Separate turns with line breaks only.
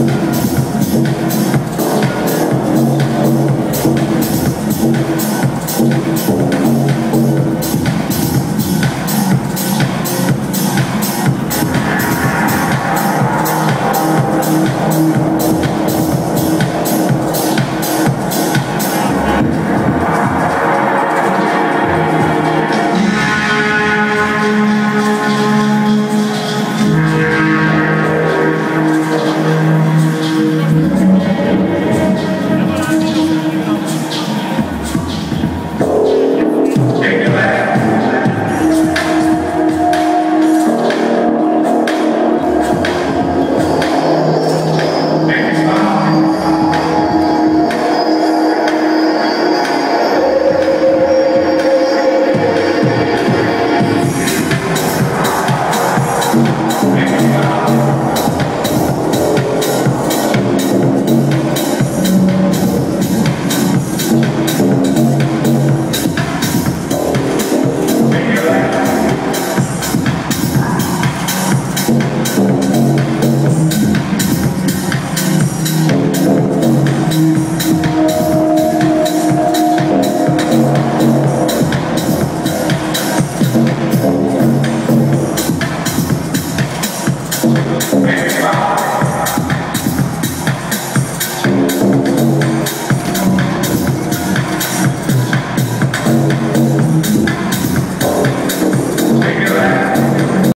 Música